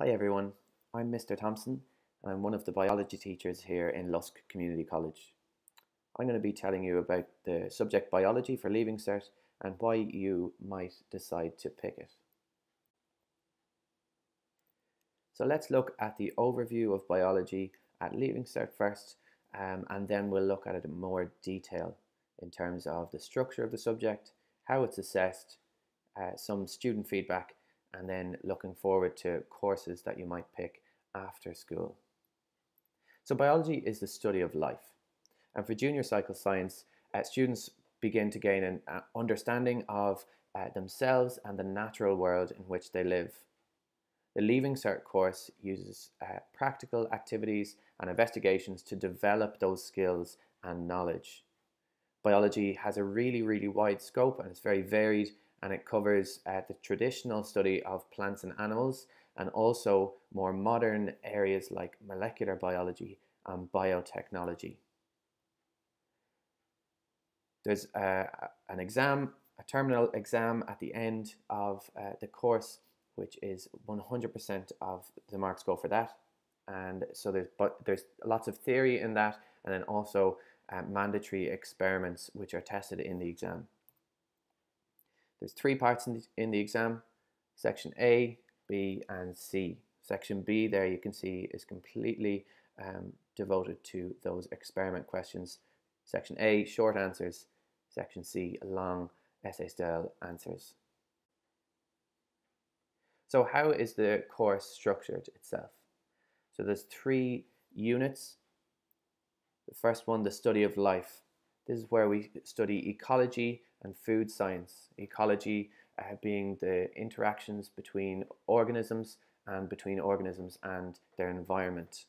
Hi everyone, I'm Mr. Thompson and I'm one of the biology teachers here in Lusk Community College. I'm going to be telling you about the subject biology for Leaving Cert and why you might decide to pick it. So let's look at the overview of biology at Leaving Cert first um, and then we'll look at it in more detail in terms of the structure of the subject, how it's assessed, uh, some student feedback and then looking forward to courses that you might pick after school. So biology is the study of life. And for junior cycle science, uh, students begin to gain an uh, understanding of uh, themselves and the natural world in which they live. The Leaving Cert course uses uh, practical activities and investigations to develop those skills and knowledge. Biology has a really, really wide scope and it's very varied and it covers uh, the traditional study of plants and animals and also more modern areas like molecular biology and biotechnology. There's uh, an exam, a terminal exam at the end of uh, the course, which is 100% of the marks go for that. And so there's, but there's lots of theory in that, and then also uh, mandatory experiments which are tested in the exam. There's three parts in the, in the exam, section A, B and C. Section B there you can see is completely um, devoted to those experiment questions. Section A, short answers. Section C, long essay style answers. So how is the course structured itself? So there's three units. The first one, the study of life. This is where we study ecology and food science. Ecology uh, being the interactions between organisms and between organisms and their environment.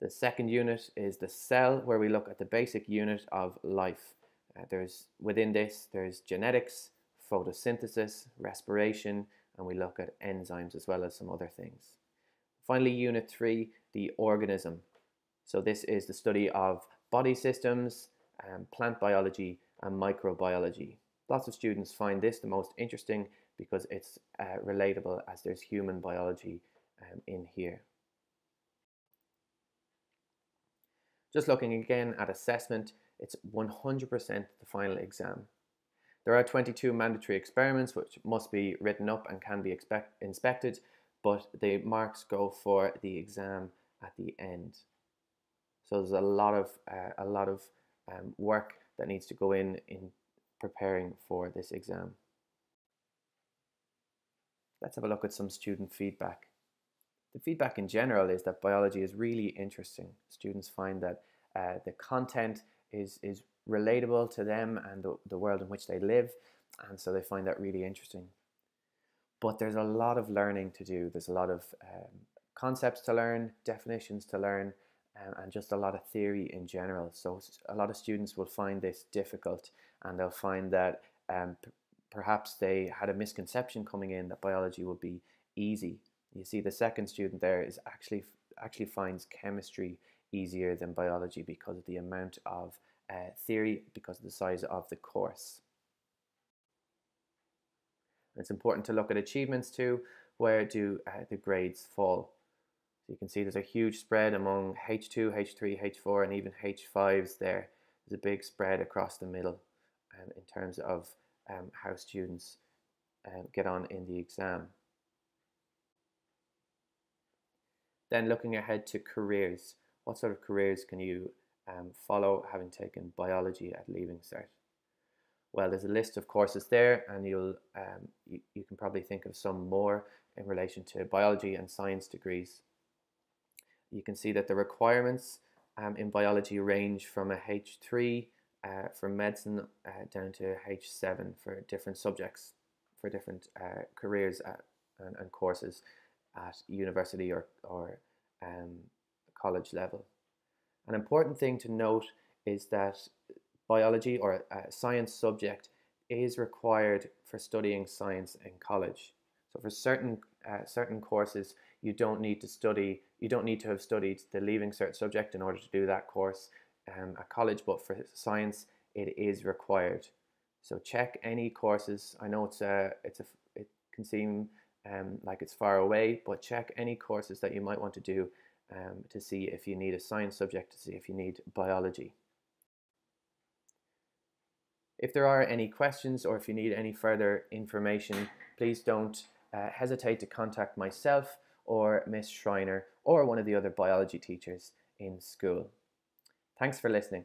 The second unit is the cell where we look at the basic unit of life. Uh, there's within this there's genetics, photosynthesis, respiration, and we look at enzymes as well as some other things. Finally, unit three, the organism. So this is the study of body systems, um, plant biology, and microbiology. Lots of students find this the most interesting because it's uh, relatable as there's human biology um, in here. Just looking again at assessment, it's 100% the final exam. There are 22 mandatory experiments which must be written up and can be inspected, but the marks go for the exam at the end. So there's a lot of uh, a lot of um, work that needs to go in in preparing for this exam. Let's have a look at some student feedback. The feedback in general is that biology is really interesting. Students find that uh, the content is, is relatable to them and the, the world in which they live, and so they find that really interesting. But there's a lot of learning to do. There's a lot of um, concepts to learn, definitions to learn, um, and just a lot of theory in general. So a lot of students will find this difficult and they'll find that um, perhaps they had a misconception coming in that biology would be easy. You see the second student there is actually actually finds chemistry easier than biology because of the amount of uh, theory, because of the size of the course. It's important to look at achievements too. Where do uh, the grades fall? So you can see there's a huge spread among H2, H3, H4 and even H5s there. There's a big spread across the middle um, in terms of um, how students uh, get on in the exam. Then looking ahead to careers. What sort of careers can you um, follow having taken biology at Leaving Cert? Well, there's a list of courses there and you'll, um, you, you can probably think of some more in relation to biology and science degrees you can see that the requirements um, in biology range from a H3 uh, for medicine uh, down to H7 for different subjects, for different uh, careers at, and, and, courses at university or, or um, college level. An important thing to note is that biology or a science subject is required for studying science in college. So for certain uh, certain courses, you don't need to study, you don't need to have studied the Leaving Cert subject in order to do that course um, at college, but for science, it is required. So check any courses. I know it's a, it's a, it can seem um, like it's far away, but check any courses that you might want to do um, to see if you need a science subject, to see if you need biology. If there are any questions or if you need any further information, please don't uh, hesitate to contact myself or Miss Schreiner or one of the other biology teachers in school. Thanks for listening.